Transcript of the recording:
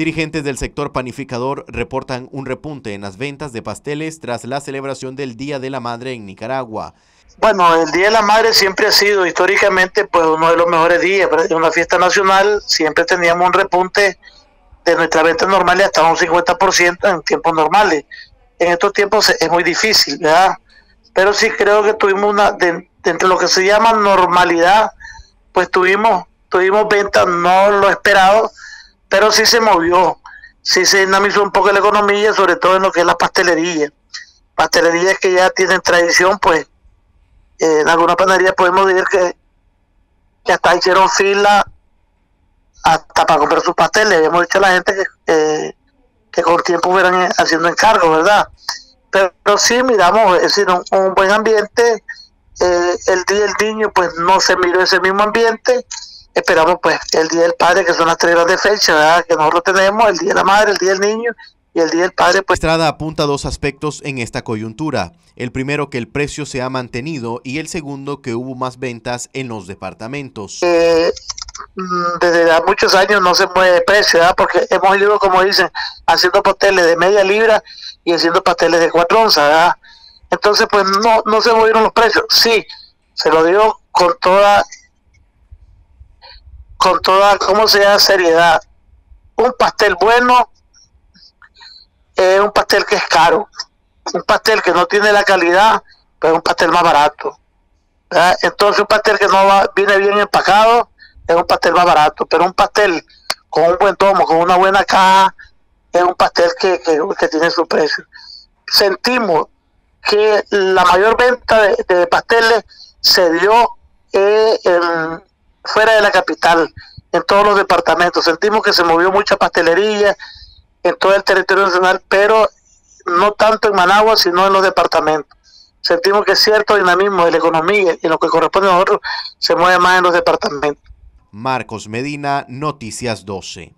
Dirigentes del sector panificador reportan un repunte en las ventas de pasteles tras la celebración del Día de la Madre en Nicaragua. Bueno, el Día de la Madre siempre ha sido históricamente pues uno de los mejores días, es una fiesta nacional, siempre teníamos un repunte de nuestras ventas normales hasta un 50% en tiempos normales. En estos tiempos es muy difícil, ¿verdad? Pero sí creo que tuvimos una, de, entre lo que se llama normalidad, pues tuvimos, tuvimos ventas no lo esperado, pero sí se movió, sí se dinamizó un poco la economía, sobre todo en lo que es la pastelería. Pastelerías que ya tienen tradición, pues en alguna panadería podemos decir que, que hasta hicieron fila hasta para comprar sus pasteles. Hemos dicho a la gente que, con tiempo fueran haciendo encargo, ¿verdad? Pero, sí miramos, es decir, un, buen ambiente. Eh, el Día del Niño, pues no se miró ese mismo ambiente. Esperamos, pues, el Día del Padre, que son las tres grandes fechas, ¿verdad? Que nosotros tenemos, el Día de la Madre, el Día del Niño y el Día del Padre. Pues... Estrada apunta dos aspectos en esta coyuntura. El primero, que el precio se ha mantenido y el segundo, que hubo más ventas en los departamentos. Eh, mm, desde muchos años no se mueve el precio, ¿verdad? porque hemos ido, como dicen, haciendo pasteles de media libra y haciendo pasteles de cuatro onzas. ¿verdad? Entonces, pues no, no se movieron los precios. Sí, se lo digo con toda, con toda, ¿cómo se llama? Seriedad. Un pastel bueno es un pastel que es caro, un pastel que no tiene la calidad, pero es un pastel más barato. Entonces un pastel que no va, viene bien empacado es un pastel más barato, pero un pastel con un buen tomo, con una buena caja, es un pastel que, que, tiene su precio. Sentimos que la mayor venta de, pasteles se dio eh, fuera de la capital, en todos los departamentos. Sentimos que se movió mucha pastelería, en todo el territorio nacional, pero no tanto en Managua, sino en los departamentos. Sentimos que cierto dinamismo de la economía y lo que corresponde a nosotros se mueve más en los departamentos. Marcos Medina, Noticias 12.